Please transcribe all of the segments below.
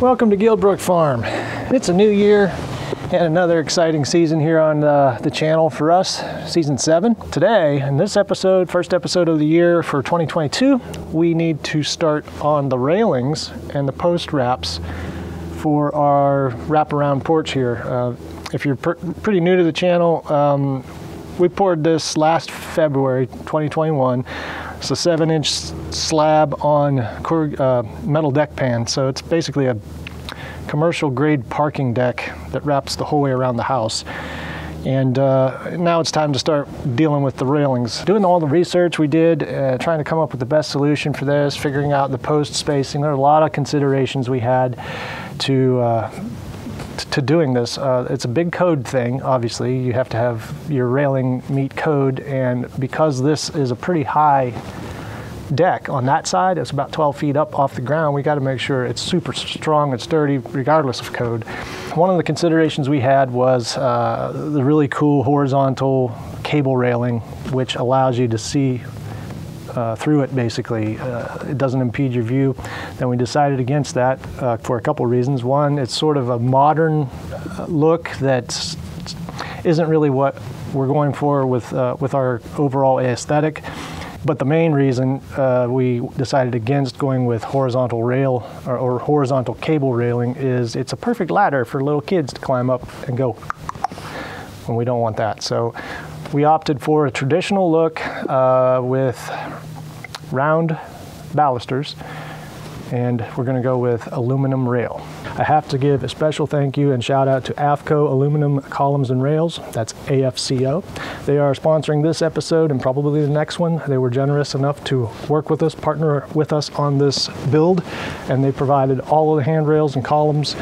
Welcome to Guildbrook Farm. It's a new year and another exciting season here on uh, the channel for us, season seven. Today, in this episode, first episode of the year for 2022, we need to start on the railings and the post wraps for our wraparound porch here. Uh, if you're pr pretty new to the channel, um, we poured this last February 2021. It's a seven inch slab on uh, metal deck pan. So it's basically a commercial grade parking deck that wraps the whole way around the house. And uh, now it's time to start dealing with the railings. Doing all the research we did, uh, trying to come up with the best solution for this, figuring out the post spacing. There are a lot of considerations we had to uh, to doing this. Uh, it's a big code thing, obviously. You have to have your railing meet code, and because this is a pretty high deck on that side, it's about 12 feet up off the ground, we got to make sure it's super strong and sturdy regardless of code. One of the considerations we had was uh, the really cool horizontal cable railing, which allows you to see uh, through it basically. Uh, it doesn't impede your view. Then we decided against that uh, for a couple reasons. One, it's sort of a modern uh, look that isn't really what we're going for with, uh, with our overall aesthetic. But the main reason uh, we decided against going with horizontal rail or, or, horizontal cable railing is it's a perfect ladder for little kids to climb up and go. And we don't want that. So we opted for a traditional look uh, with round balusters and we're going to go with aluminum rail. I have to give a special thank you and shout out to AFCO Aluminum Columns and Rails. That's AFCO. They are sponsoring this episode and probably the next one. They were generous enough to work with us, partner with us on this build, and they provided all of the handrails and columns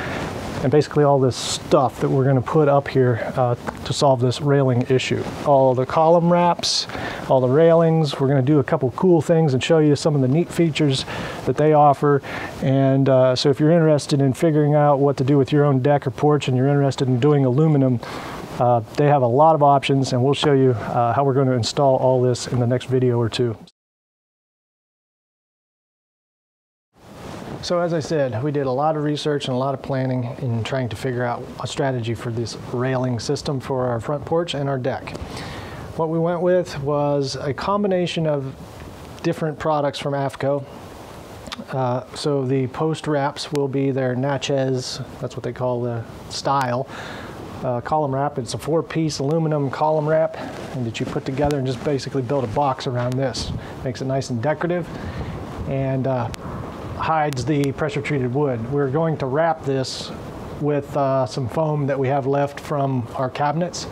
and basically all this stuff that we're going to put up here uh, to solve this railing issue. All the column wraps, all the railings. We're going to do a couple cool things and show you some of the neat features that they offer. And uh, so if you're interested in figuring out what to do with your own deck or porch and you're interested in doing aluminum, uh, they have a lot of options and we'll show you uh, how we're going to install all this in the next video or two. So as I said, we did a lot of research and a lot of planning in trying to figure out a strategy for this railing system for our front porch and our deck. What we went with was a combination of different products from AFCO. Uh, so the post wraps will be their Natchez, that's what they call the style, uh, column wrap. It's a four-piece aluminum column wrap and that you put together and just basically build a box around this. Makes it nice and decorative. And uh, hides the pressure treated wood. We're going to wrap this with uh, some foam that we have left from our cabinets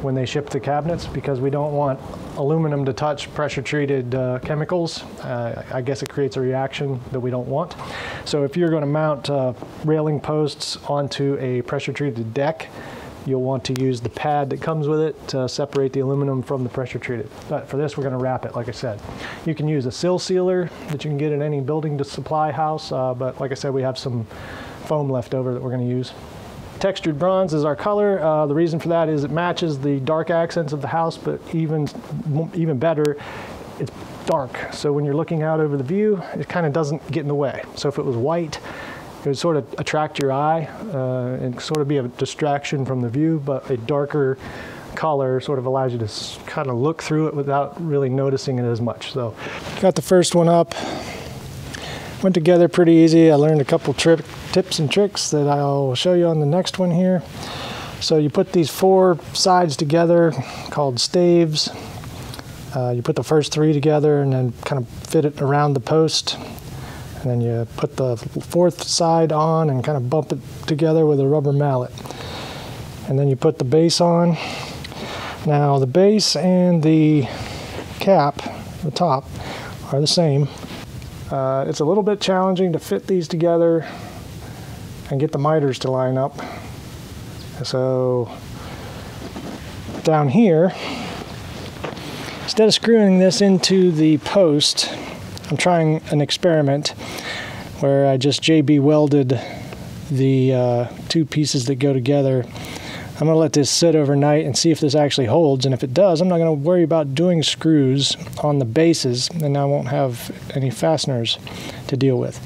when they ship the cabinets because we don't want aluminum to touch pressure treated uh, chemicals. Uh, I guess it creates a reaction that we don't want. So if you're going to mount uh, railing posts onto a pressure treated deck, You'll want to use the pad that comes with it to separate the aluminum from the pressure treated. But for this, we're going to wrap it, like I said. You can use a sill sealer that you can get in any building to supply house, uh, but like I said, we have some foam left over that we're going to use. Textured bronze is our color. Uh, the reason for that is it matches the dark accents of the house, but even, even better, it's dark. So when you're looking out over the view, it kind of doesn't get in the way. So if it was white, it would sort of attract your eye uh, and sort of be a distraction from the view, but a darker color sort of allows you to kind of look through it without really noticing it as much. So got the first one up. Went together pretty easy. I learned a couple tips and tricks that I'll show you on the next one here. So you put these four sides together called staves. Uh, you put the first three together and then kind of fit it around the post and then you put the fourth side on and kind of bump it together with a rubber mallet. And then you put the base on. Now the base and the cap, the top, are the same. Uh, it's a little bit challenging to fit these together and get the miters to line up. So down here, instead of screwing this into the post, I'm trying an experiment where I just JB welded the uh, two pieces that go together. I'm going to let this sit overnight and see if this actually holds. And if it does, I'm not going to worry about doing screws on the bases, and I won't have any fasteners to deal with.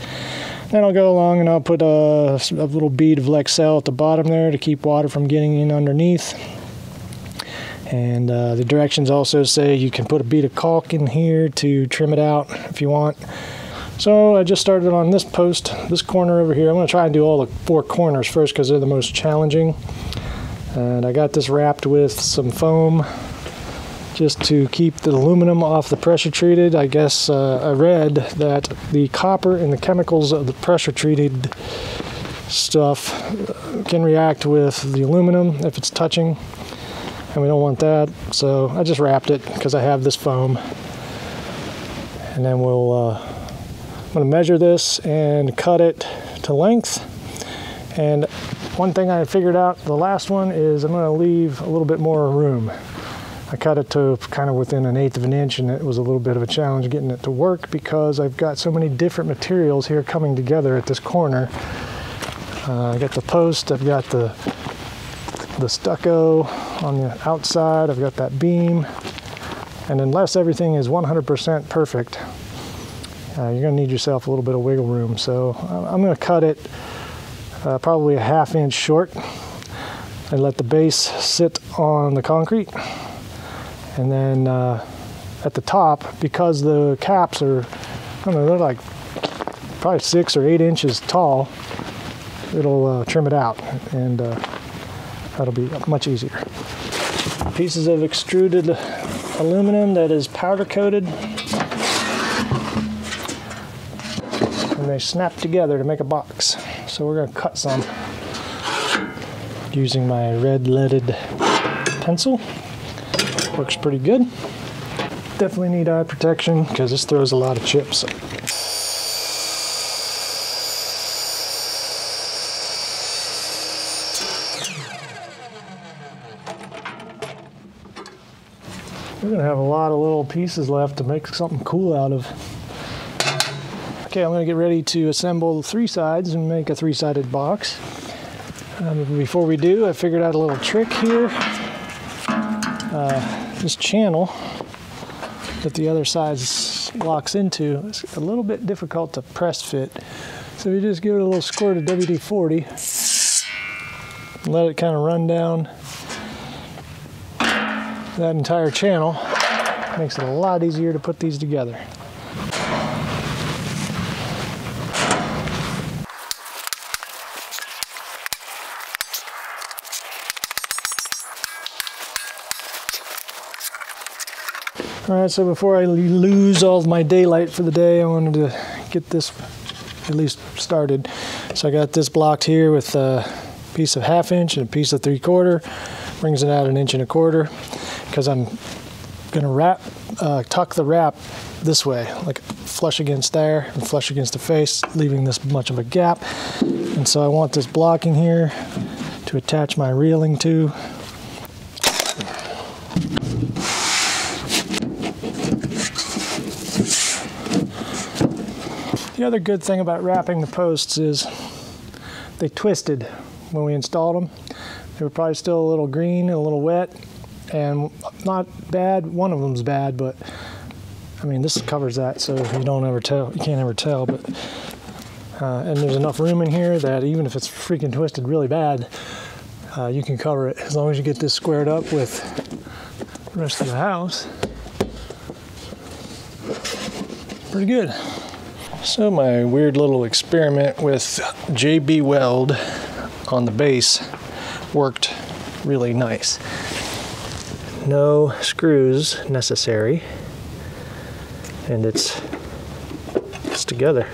Then I'll go along and I'll put a, a little bead of Lexel at the bottom there to keep water from getting in underneath. And uh, the directions also say you can put a bead of caulk in here to trim it out if you want. So I just started on this post, this corner over here. I'm going to try and do all the four corners first because they're the most challenging. And I got this wrapped with some foam just to keep the aluminum off the pressure treated. I guess uh, I read that the copper and the chemicals of the pressure treated stuff can react with the aluminum if it's touching and we don't want that. So I just wrapped it because I have this foam. And then we'll uh, I'm to measure this and cut it to length. And one thing I figured out the last one is I'm to leave a little bit more room. I cut it to kind of within an eighth of an inch and it was a little bit of a challenge getting it to work because I've got so many different materials here coming together at this corner. Uh, I got the post, I've got the the stucco on the outside, I've got that beam, and unless everything is 100% perfect, uh, you're going to need yourself a little bit of wiggle room. So I'm going to cut it uh, probably a half inch short and let the base sit on the concrete. And then uh, at the top, because the caps are, I don't know, they're like probably six or eight inches tall, it'll uh, trim it out. And uh, that'll be much easier. Pieces of extruded aluminum that is powder coated. And they snap together to make a box. So we're going to cut some using my red leaded pencil. Works pretty good. Definitely need eye protection because this throws a lot of chips. Have a lot of little pieces left to make something cool out of. Okay, I'm gonna get ready to assemble the three sides and make a three-sided box. Um, before we do, I figured out a little trick here. Uh, this channel that the other side locks into is a little bit difficult to press fit. So we just give it a little squirt of WD-40 let it kind of run down that entire channel. Makes it a lot easier to put these together. All right, so before I lose all of my daylight for the day, I wanted to get this at least started. So I got this blocked here with a piece of half inch and a piece of three quarter, brings it out an inch and a quarter, because I'm gonna wrap, uh, tuck the wrap this way, like flush against there and flush against the face, leaving this much of a gap. And so I want this blocking here to attach my reeling to. The other good thing about wrapping the posts is they twisted when we installed them. They were probably still a little green and a little wet and not bad. One of them's bad, but I mean, this covers that so you don't ever tell, you can't ever tell, but uh, and there's enough room in here that even if it's freaking twisted really bad, uh, you can cover it as long as you get this squared up with the rest of the house. Pretty good. So my weird little experiment with JB Weld on the base worked really nice. No screws necessary and it's it's together.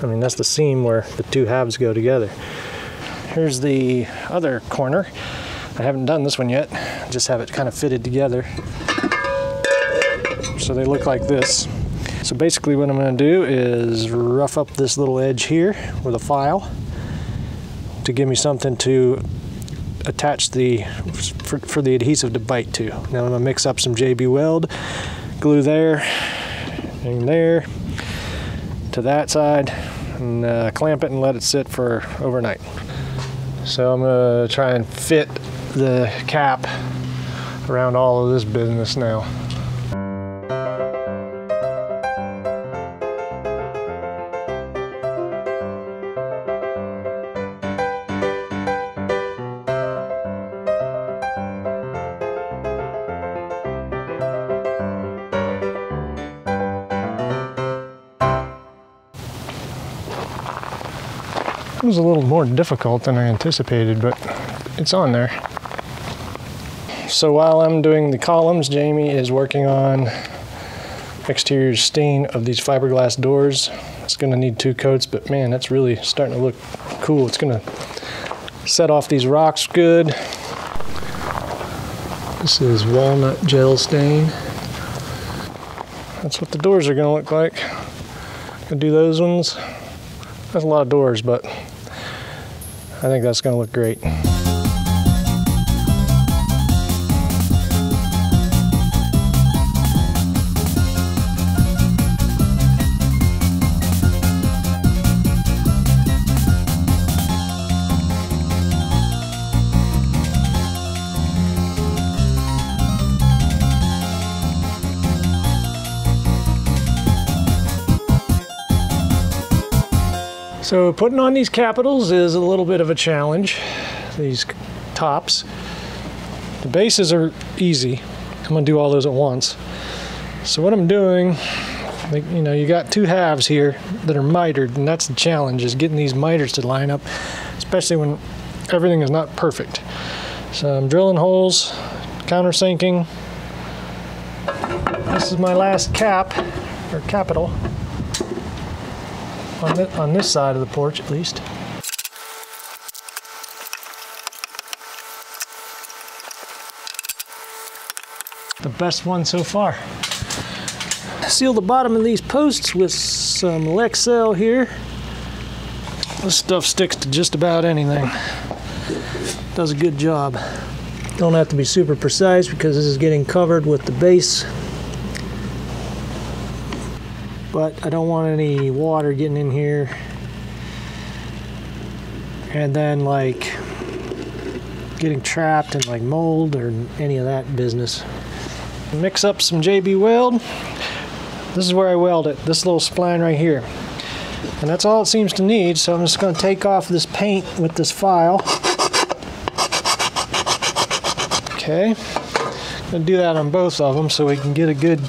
I mean that's the seam where the two halves go together. Here's the other corner. I haven't done this one yet. Just have it kind of fitted together. So they look like this. So basically what I'm going to do is rough up this little edge here with a file to give me something to attach the for, for the adhesive to bite to. Now I'm to mix up some JB Weld, glue there and there to that side and uh, clamp it and let it sit for overnight. So I'm to try and fit the cap around all of this business now. A little more difficult than I anticipated, but it's on there. So while I'm doing the columns, Jamie is working on exterior stain of these fiberglass doors. It's gonna need two coats, but man, that's really starting to look cool. It's gonna set off these rocks good. This is walnut gel stain. That's what the doors are gonna look like. Gonna do those ones. That's a lot of doors, but I think that's gonna look great. So putting on these capitals is a little bit of a challenge, these tops. The bases are easy. I'm gonna do all those at once. So what I'm doing, you know, you got two halves here that are mitered, and that's the challenge, is getting these miters to line up, especially when everything is not perfect. So I'm drilling holes, countersinking. This is my last cap, or capital on, the, on this side of the porch at least. The best one so far. Seal the bottom of these posts with some Lexel here. This stuff sticks to just about anything. Does a good job. Don't have to be super precise because this is getting covered with the base but I don't want any water getting in here and then like getting trapped in like mold or any of that business. Mix up some JB Weld. This is where I weld it, this little spline right here. And that's all it seems to need, so I'm just going to take off this paint with this file. Okay, I'm going to do that on both of them so we can get a good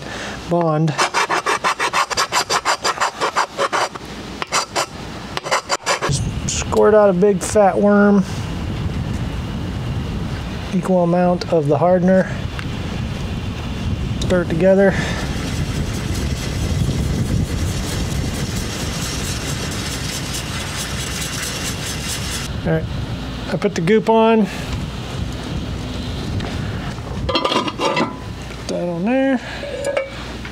bond. Squirt out a big fat worm, equal amount of the hardener, stir it together. All right, I put the goop on. Put that on there.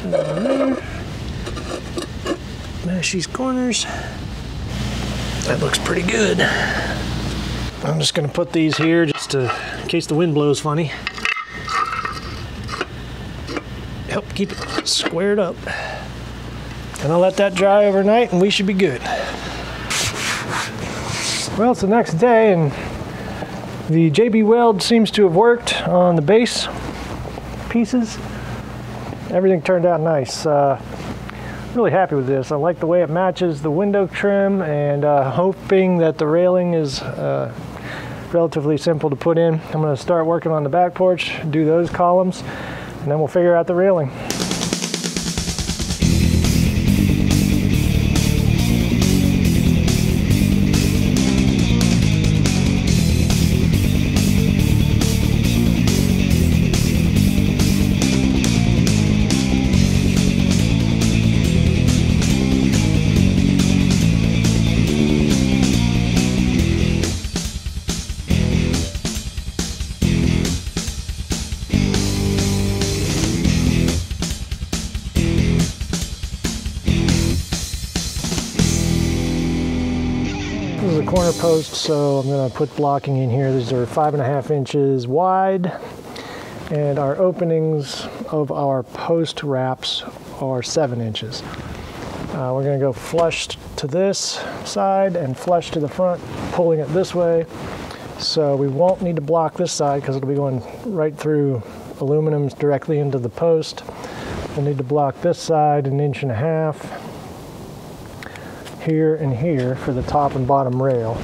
That on there. Mash these corners. That looks pretty good. I'm just gonna put these here just to, in case the wind blows funny. Help keep it squared up. And I'll let that dry overnight and we should be good. Well, it's the next day and the JB Weld seems to have worked on the base pieces. Everything turned out nice. Uh, really happy with this. I like the way it matches the window trim and uh, hoping that the railing is uh, relatively simple to put in. I'm going to start working on the back porch, do those columns, and then we'll figure out the railing. Post, so I'm going to put blocking in here. These are five and a half inches wide, and our openings of our post wraps are seven inches. Uh, we're going to go flush to this side and flush to the front, pulling it this way. So we won't need to block this side because it'll be going right through aluminum directly into the post. We'll need to block this side an inch and a half here and here for the top and bottom rail.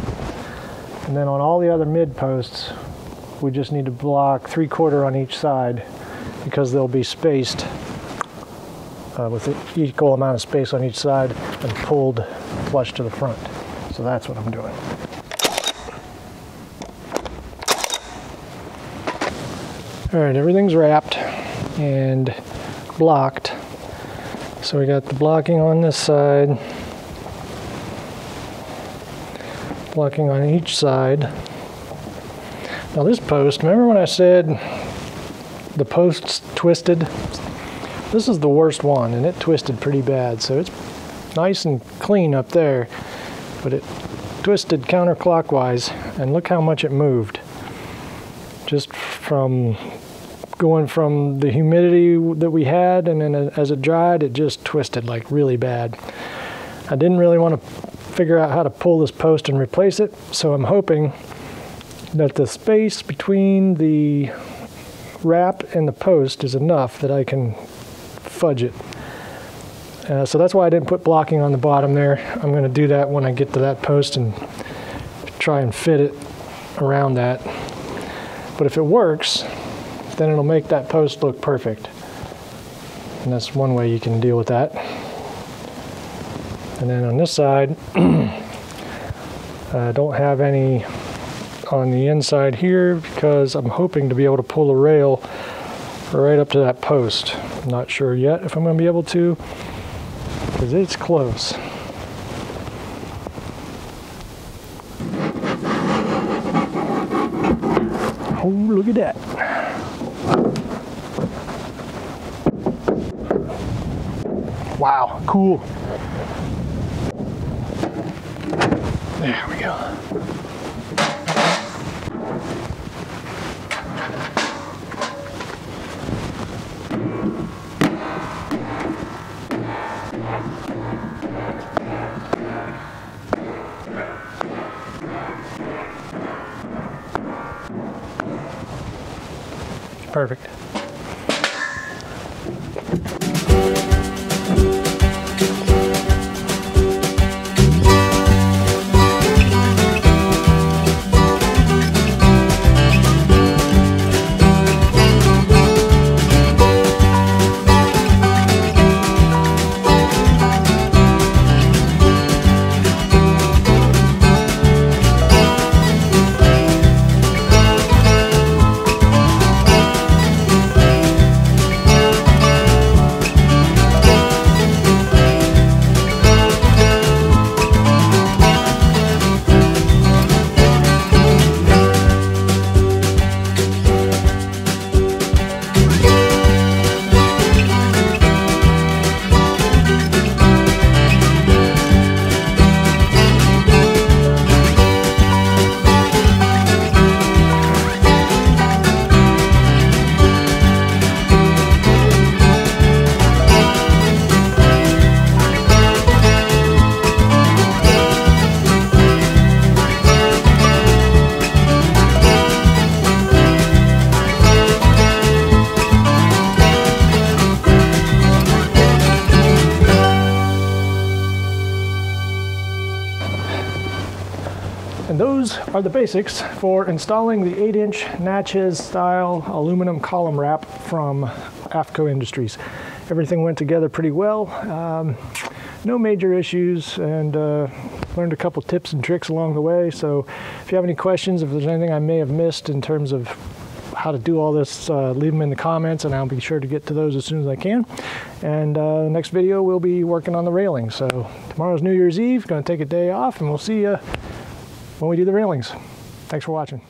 And then on all the other mid posts, we just need to block three quarter on each side because they'll be spaced uh, with equal amount of space on each side and pulled flush to the front. So that's what I'm doing. All right, everything's wrapped and blocked. So we got the blocking on this side, blocking on each side. Now this post, remember when I said the posts twisted? This is the worst one and it twisted pretty bad. So it's nice and clean up there, but it twisted counterclockwise and look how much it moved. Just from going from the humidity that we had and then uh, as it dried it just twisted like really bad. I didn't really want to figure out how to pull this post and replace it so I'm hoping that the space between the wrap and the post is enough that I can fudge it. Uh, so that's why I didn't put blocking on the bottom there. I'm going to do that when I get to that post and try and fit it around that. But if it works, then it'll make that post look perfect. And that's one way you can deal with that. And then on this side, I don't have any on the inside here because I'm hoping to be able to pull a rail right up to that post. I'm not sure yet if I'm going to be able to because it's close. Oh, look at that. Wow, cool. There we go. Perfect. Are the basics for installing the 8-inch Natchez style aluminum column wrap from AFCO Industries. Everything went together pretty well. Um, no major issues and uh, learned a couple tips and tricks along the way. So if you have any questions, if there's anything I may have missed in terms of how to do all this, uh, leave them in the comments and I'll be sure to get to those as soon as I can. And uh, next video, we'll be working on the railing. So tomorrow's New Year's Eve, gonna take a day off and we'll see you when we do the railings. Thanks for watching.